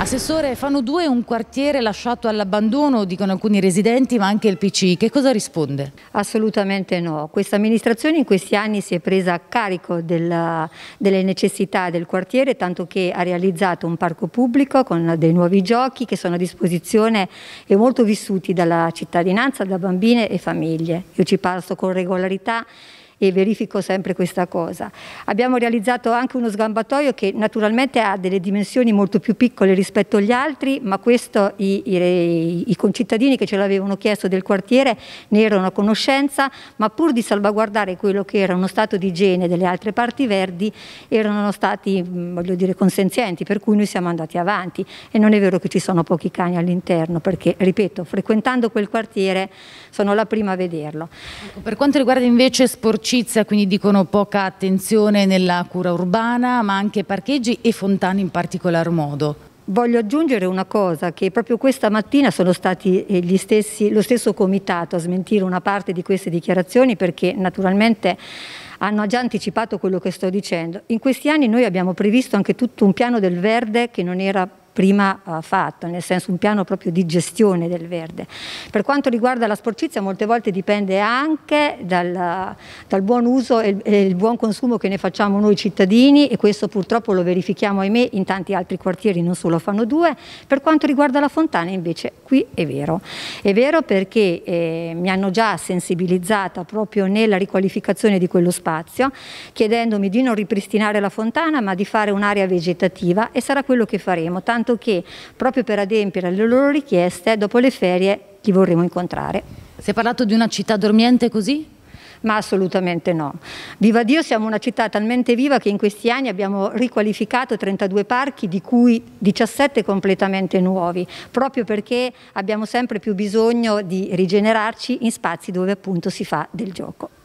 Assessore, fanno due un quartiere lasciato all'abbandono, dicono alcuni residenti, ma anche il PC. Che cosa risponde? Assolutamente no. Questa amministrazione in questi anni si è presa a carico della, delle necessità del quartiere, tanto che ha realizzato un parco pubblico con dei nuovi giochi che sono a disposizione e molto vissuti dalla cittadinanza, da bambine e famiglie. Io ci passo con regolarità e verifico sempre questa cosa. Abbiamo realizzato anche uno sgambatoio che naturalmente ha delle dimensioni molto più piccole rispetto agli altri, ma questo i, i, i concittadini che ce l'avevano chiesto del quartiere ne erano a conoscenza, ma pur di salvaguardare quello che era uno stato di igiene delle altre parti verdi erano stati, voglio dire, consenzienti, per cui noi siamo andati avanti e non è vero che ci sono pochi cani all'interno, perché, ripeto, frequentando quel quartiere sono la prima a vederlo. Ecco, per quanto riguarda invece sporcizia, quindi dicono poca attenzione nella cura urbana, ma anche parcheggi e fontane in particolar modo. Voglio aggiungere una cosa, che proprio questa mattina sono stati eh, stessi, lo stesso comitato a smentire una parte di queste dichiarazioni perché naturalmente hanno già anticipato quello che sto dicendo. In questi anni noi abbiamo previsto anche tutto un piano del verde che non era prima uh, fatto, nel senso un piano proprio di gestione del verde. Per quanto riguarda la sporcizia molte volte dipende anche dal, dal buon uso e, e, il buon consumo che ne facciamo noi cittadini e questo purtroppo lo verifichiamo ahimè in tanti altri quartieri, non solo fanno due. Per quanto riguarda la fontana invece qui è vero, è vero perché eh, mi hanno già sensibilizzata proprio nella riqualificazione di quello spazio chiedendomi di non ripristinare la fontana ma di fare un'area vegetativa e sarà quello che faremo. Tanto che proprio per adempiere alle loro richieste, dopo le ferie li vorremmo incontrare. Si è parlato di una città dormiente così? Ma assolutamente no. Viva Dio, siamo una città talmente viva che in questi anni abbiamo riqualificato 32 parchi, di cui 17 completamente nuovi, proprio perché abbiamo sempre più bisogno di rigenerarci in spazi dove appunto si fa del gioco.